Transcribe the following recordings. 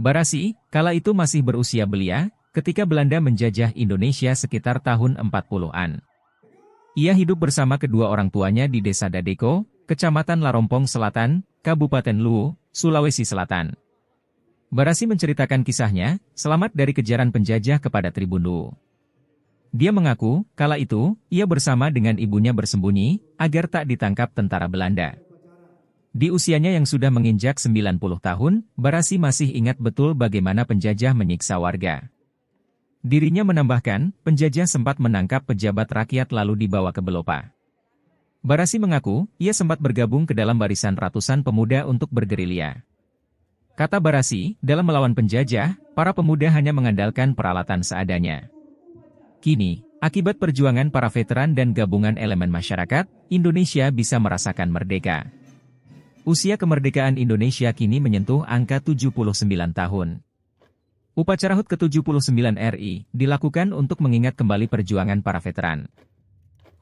Barasi, kala itu masih berusia belia, ketika Belanda menjajah Indonesia sekitar tahun 40-an. Ia hidup bersama kedua orang tuanya di Desa Dadeko, Kecamatan Larompong Selatan, Kabupaten Luwu, Sulawesi Selatan. Barasi menceritakan kisahnya, selamat dari kejaran penjajah kepada Tribun Luwu. Dia mengaku, kala itu, ia bersama dengan ibunya bersembunyi, agar tak ditangkap tentara Belanda. Di usianya yang sudah menginjak 90 tahun, Barasi masih ingat betul bagaimana penjajah menyiksa warga. Dirinya menambahkan, penjajah sempat menangkap pejabat rakyat lalu dibawa ke Belopa. Barasi mengaku, ia sempat bergabung ke dalam barisan ratusan pemuda untuk bergerilya. Kata Barasi, dalam melawan penjajah, para pemuda hanya mengandalkan peralatan seadanya. Kini, akibat perjuangan para veteran dan gabungan elemen masyarakat, Indonesia bisa merasakan merdeka. Usia kemerdekaan Indonesia kini menyentuh angka 79 tahun. Upacara HUT ke-79 RI dilakukan untuk mengingat kembali perjuangan para veteran.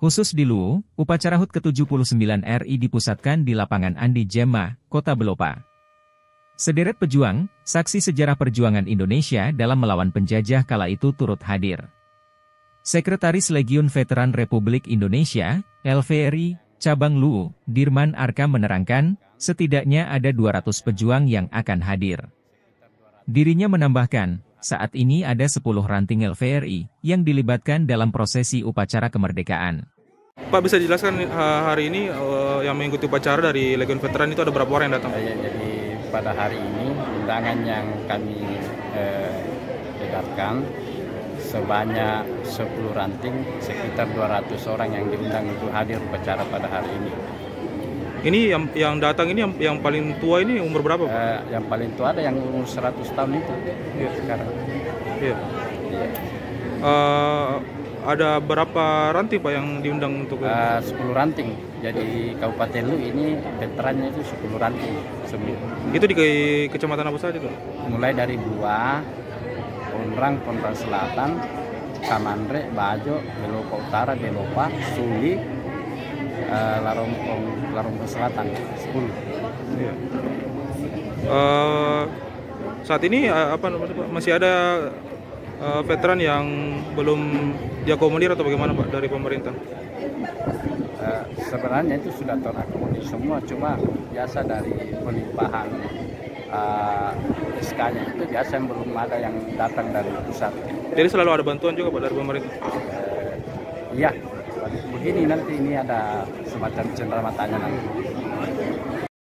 Khusus di Luwu, upacara HUT ke-79 RI dipusatkan di lapangan Andi Jema, Kota Belopa. Sederet pejuang, saksi sejarah perjuangan Indonesia dalam melawan penjajah kala itu turut hadir. Sekretaris Legiun Veteran Republik Indonesia, LVRI, Cabang Luwu, Dirman Arka menerangkan, setidaknya ada 200 pejuang yang akan hadir. Dirinya menambahkan, saat ini ada 10 ranting LVRI yang dilibatkan dalam prosesi upacara kemerdekaan. Pak bisa dijelaskan hari ini uh, yang mengikuti upacara dari Legion Veteran itu ada berapa orang yang datang? Ya, jadi pada hari ini undangan yang kami eh, edarkan sebanyak 10 ranting, sekitar 200 orang yang diundang untuk hadir upacara pada hari ini. Ini yang yang datang ini yang, yang paling tua ini umur berapa? Pak? Uh, yang paling tua ada yang umur 100 tahun itu ya. sekarang. Iya. Ya. Uh, ada berapa ranting Pak yang diundang untuk uh, 10 ranting. Jadi Kabupaten Lu ini veterannya itu 10 ranting. Itu di ke kecamatan apa saja tuh? Mulai dari Buah, Pondrang, Pondrang Selatan, Kamandre, Bajo, Belopa Utara, Belopa, Suli, uh, Larompong, Larompong Selatan, 10. Iya. Uh, saat ini uh, apa masih ada uh, veteran yang belum diakomodir atau bagaimana Pak dari pemerintah? Uh, sebenarnya itu sudah terakomodir semua, cuma biasa dari pelimpahan uh, SK-nya itu biasa yang belum ada yang datang dari pusat. Jadi selalu ada bantuan juga Pak dari pemerintah? Uh, iya, begini nanti ini ada semacam cendera matanya nanti.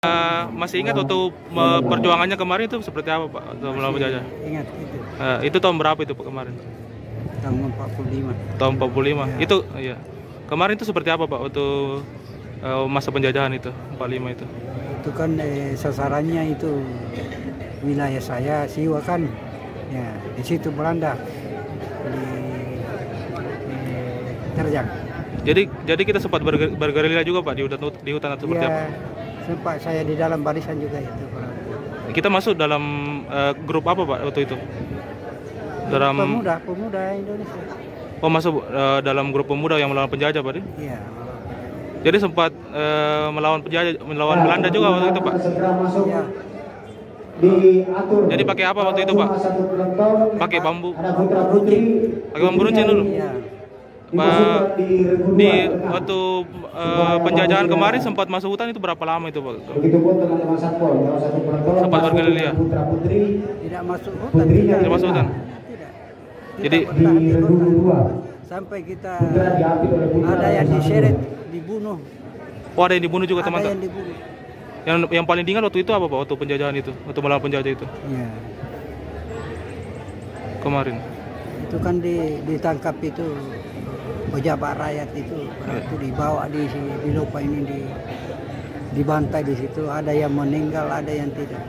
Uh, masih ingat waktu uh, perjuangannya kemarin itu seperti apa Pak melawan penjajah? Ingat itu. Uh, itu tahun berapa itu Pak kemarin? Tahun 45. Tahun 45. Ya. Itu iya. Kemarin itu seperti apa Pak waktu uh, masa penjajahan itu 45 itu? Itu kan eh, sasarannya itu wilayah saya Siwa kan. Ya, di situ Belanda di, di Terjang. Jadi jadi kita sempat bergerilya juga Pak di hutan di hutan atau seperti ya, apa? Sempat saya di dalam barisan juga itu. Kita masuk dalam uh, grup apa Pak waktu itu? Dalam pemuda, pemuda Indonesia. Oh masuk uh, dalam grup pemuda yang melawan penjajah Pak? Iya. Jadi sempat uh, melawan penjajah, melawan nah, Belanda juga waktu itu Pak? Iya. Jadi pakai apa waktu itu Pak? Pakai bambu. Pakai bambu runcing dulu. Iya. Pak, di waktu uh, penjajahan kemarin sempat masuk hutan itu berapa lama itu Pak? Begitupun teman-teman satpol, kalau satu pelentong sempat bergerilya. Putra putri tidak masuk hutan. Tidak, tidak masuk hutan. Tidak. Jadi di dua sampai kita ada yang diseret, dibunuh. Oh ada yang dibunuh juga Ada teman-teman. yang dibunuh. Yang yang paling diingat waktu itu apa Pak? Waktu penjajahan itu, waktu melawan penjajah itu Iya. kemarin. Itu kan di, ditangkap itu pejabat rakyat itu waktu dibawa di di lupa ini di dibantai di situ ada yang meninggal ada yang tidak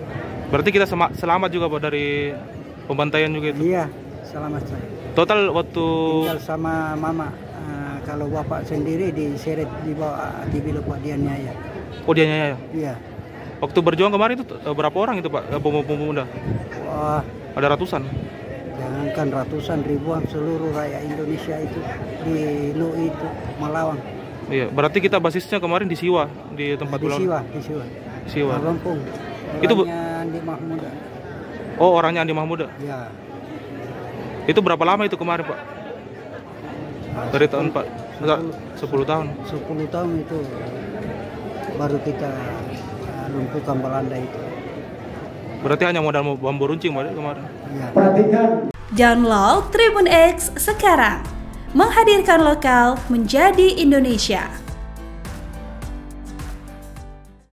Berarti kita selamat juga Pak dari pembantaian juga itu. iya selamat saya Total waktu tinggal sama mama Eh, kalau bapak sendiri diseret dibawa di Bilopa dia nyaya oh dia ya. iya Waktu berjuang kemarin itu eh, berapa orang itu Pak? Eh, Pemuda-pemuda. wah Ada ratusan. Jangankan ratusan ribuan seluruh rakyat Indonesia itu di Lu itu melawan Iya, berarti kita basisnya kemarin di Siwa, di tempat di ulang- Siwa di Siwa Siwa. Lampung Itu bu- Orangnya di Mahmuda Oh orangnya Andi Mahmuda. Ya, Itu berapa lama itu kemarin pak? Dari tahun pak? Enggak, 10 tahun. 10 tahun itu baru kita uh, lumpuhkan Belanda itu. Berarti hanya modal bambu runcing kemarin. Ya. Perhatikan Download Tribun X sekarang. Menghadirkan lokal menjadi Indonesia.